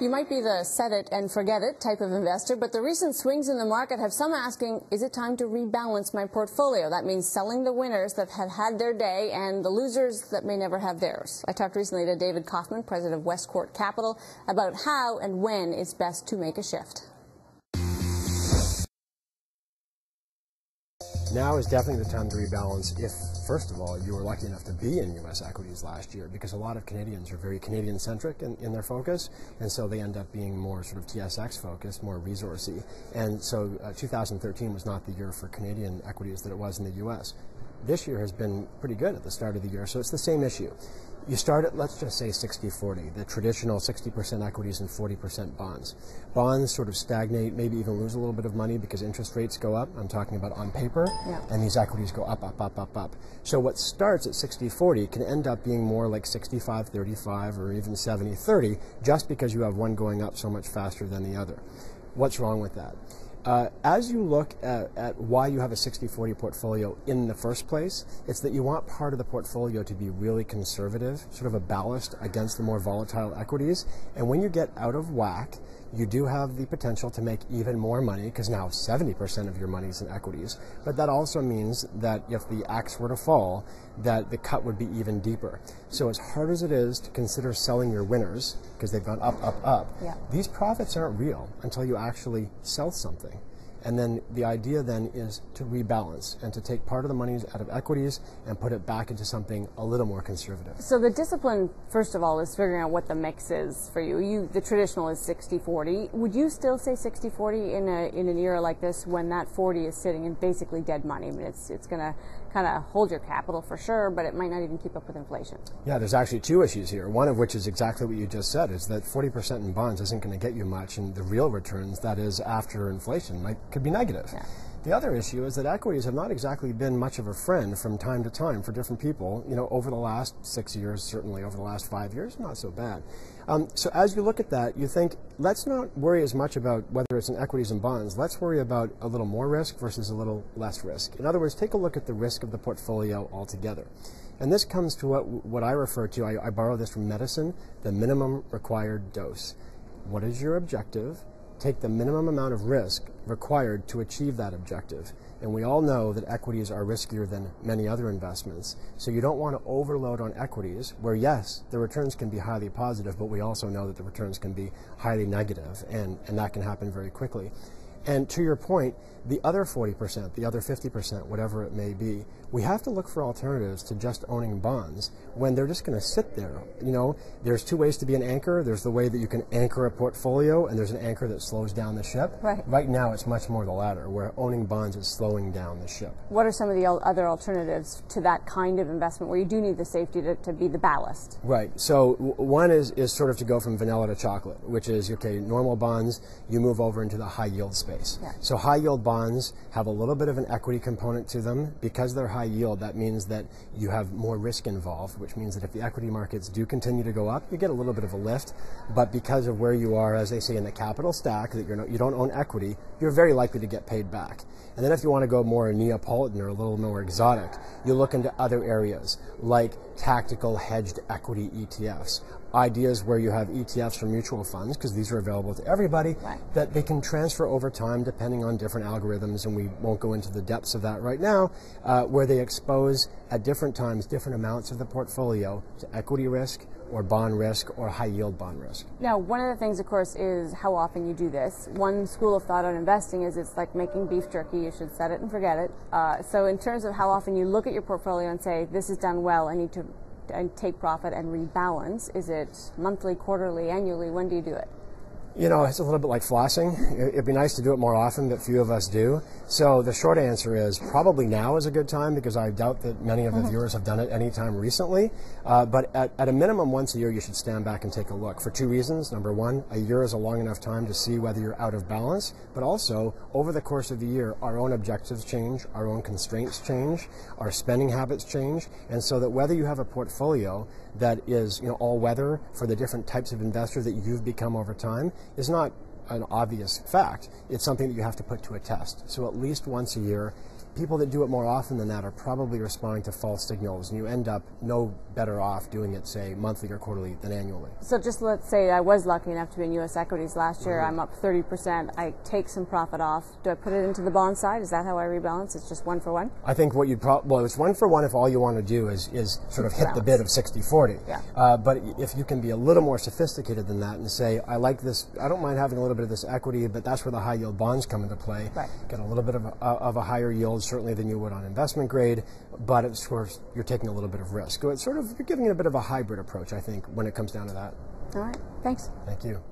You might be the set it and forget it type of investor, but the recent swings in the market have some asking, is it time to rebalance my portfolio? That means selling the winners that have had their day and the losers that may never have theirs. I talked recently to David Kaufman, president of Westcourt Capital, about how and when it's best to make a shift. Now is definitely the time to rebalance if, first of all, you were lucky enough to be in U.S. equities last year because a lot of Canadians are very Canadian centric in, in their focus, and so they end up being more sort of TSX focused, more resourcey. And so uh, 2013 was not the year for Canadian equities that it was in the U.S. This year has been pretty good at the start of the year, so it's the same issue you start at, let's just say 60 40, the traditional 60% equities and 40% bonds. Bonds sort of stagnate, maybe even lose a little bit of money because interest rates go up. I'm talking about on paper. Yeah. And these equities go up, up, up, up, up. So what starts at 60 40 can end up being more like 65 35 or even 70 30 just because you have one going up so much faster than the other. What's wrong with that? Uh, as you look at, at, why you have a 60-40 portfolio in the first place, it's that you want part of the portfolio to be really conservative, sort of a ballast against the more volatile equities. And when you get out of whack, you do have the potential to make even more money because now 70% of your money is in equities. But that also means that if the axe were to fall, that the cut would be even deeper. So as hard as it is to consider selling your winners because they've gone up, up, up, yeah. these profits aren't real until you actually sell something. And then the idea then is to rebalance and to take part of the monies out of equities and put it back into something a little more conservative. So the discipline, first of all, is figuring out what the mix is for you. You, the traditional is 60-40. Would you still say 60-40 in a in an era like this when that 40 is sitting in basically dead money? I mean, it's it's going to kind of hold your capital for sure, but it might not even keep up with inflation. Yeah, there's actually two issues here. One of which is exactly what you just said: is that 40% in bonds isn't going to get you much, and the real returns, that is after inflation, might could be negative. Yeah. The other issue is that equities have not exactly been much of a friend from time to time for different people. You know, over the last six years, certainly over the last five years, not so bad. Um, so as you look at that, you think, let's not worry as much about whether it's in equities and bonds. Let's worry about a little more risk versus a little less risk. In other words, take a look at the risk of the portfolio altogether. And this comes to what, what I refer to, I, I borrow this from medicine, the minimum required dose. What is your objective? Take the minimum amount of risk required to achieve that objective. And we all know that equities are riskier than many other investments. So you don't want to overload on equities where, yes, the returns can be highly positive, but we also know that the returns can be highly negative, and, and that can happen very quickly. And to your point, the other 40%, the other 50%, whatever it may be, we have to look for alternatives to just owning bonds when they're just going to sit there. You know, there's two ways to be an anchor. There's the way that you can anchor a portfolio, and there's an anchor that slows down the ship. Right. Right now, it's much more the latter, where owning bonds is slowing down the ship. What are some of the other alternatives to that kind of investment where you do need the safety to, to be the ballast? Right. So one is, is sort of to go from vanilla to chocolate, which is, okay, normal bonds, you move over into the high yield space. Yeah. So high yield bonds have a little bit of an equity component to them. Because they're high yield, that means that you have more risk involved, which means that if the equity markets do continue to go up, you get a little bit of a lift. But because of where you are, as they say in the capital stack, that you're not, you don't own equity, you're very likely to get paid back. And then if you want to go more Neapolitan or a little more exotic, you look into other areas like tactical hedged equity ETFs ideas where you have ETFs for mutual funds, because these are available to everybody, right. that they can transfer over time depending on different algorithms, and we won't go into the depths of that right now, uh, where they expose at different times different amounts of the portfolio to equity risk or bond risk or high yield bond risk. Now, one of the things, of course, is how often you do this. One school of thought on investing is it's like making beef jerky. You should set it and forget it. Uh, so, in terms of how often you look at your portfolio and say, this is done well, I need to and take profit and rebalance? Is it monthly, quarterly, annually? When do you do it? You know, it's a little bit like flossing. It'd be nice to do it more often, but few of us do. So the short answer is probably now is a good time because I doubt that many of the mm-hmm. viewers have done it any time recently. Uh, but at, at, a minimum, once a year, you should stand back and take a look for two reasons. Number one, a year is a long enough time to see whether you're out of balance, but also over the course of the year, our own objectives change, our own constraints change, our spending habits change, and so that whether you have a portfolio that is you know all weather for the different types of investors that you've become over time is not an obvious fact. It's something that you have to put to a test. So at least once a year, people that do it more often than that are probably responding to false signals, and you end up no better off doing it, say, monthly or quarterly than annually. So just let's say I was lucky enough to be in U.S. equities last year. I'm up 30%. I take some profit off. Do I put it into the bond side? Is that how I rebalance? It's just one for one? I think what you'd probably, well, it's one for one if all you want to do is, is sort of hit the bid of 60 40. Yeah. Uh, but if you can be a little more sophisticated than that and say, I like this, I don't mind having a little bit of this equity, but that's where the high yield bonds come into play. Right. Get a little bit of a, of a higher yield, certainly than you would on investment grade, but it's sort of, you're taking a little bit of risk. So it's sort of, you're giving it a bit of a hybrid approach, I think, when it comes down to that. All right. Thanks. Thank you.